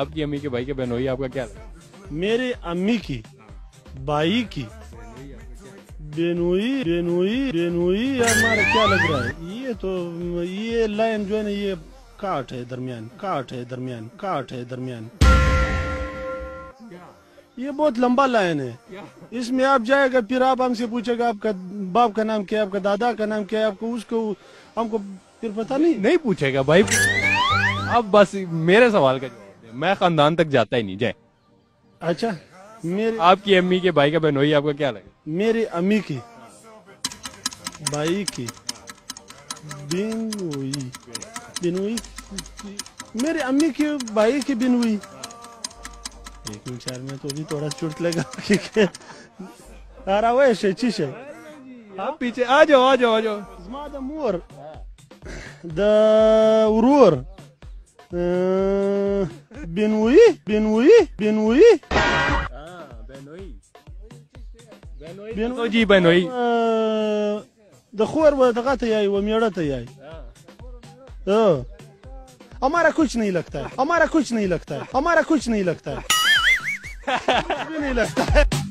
आपकी अम्मी के भाई के बहनोई आपका क्या मेरे अम्मी की भाई की। बेनुई बेनुई बेनुई हमारा क्या लग रहा है? ये तो ये लाइन जो है ना ये काट है दरमियान काट है दरमियान काट है दरमियान। ये बहुत लंबा लाइन है। इसमें आप जाएगा फिर आप हमसे पूछेगा आपका बाप का नाम क्या है आपका दादा का नाम क्या है आपको उसको हमको फिर पता नहीं? नहीं पूछेगा भाई। अब बस मेरे सवाल का मैं खानदान तक जाता ही नहीं जाए। अच्छा मेरे आपकी अम्मी के भाई का बहनोई आपका क्या लगे? मेरी अम्मी की भाई की बिनोई बिनोई मेरी अम्मी की भाई की बिनोई। एक मिनट चार में तो भी थोड़ा चुट लगा रहा वो ऐसे चीज़ है आप पीछे आ जाओ आ जाओ आ जाओ। Zma de mor. De uror. Uh, Benui? Benui? Benui? तो जी बहनोई Uh, de खोर व दगाते याई व मेड़ते याई हाँ। हमारा कुछ नहीं लगता है हमारा कुछ नहीं लगता है हमारा कुछ नहीं लगता है कुछ भी नहीं लगता है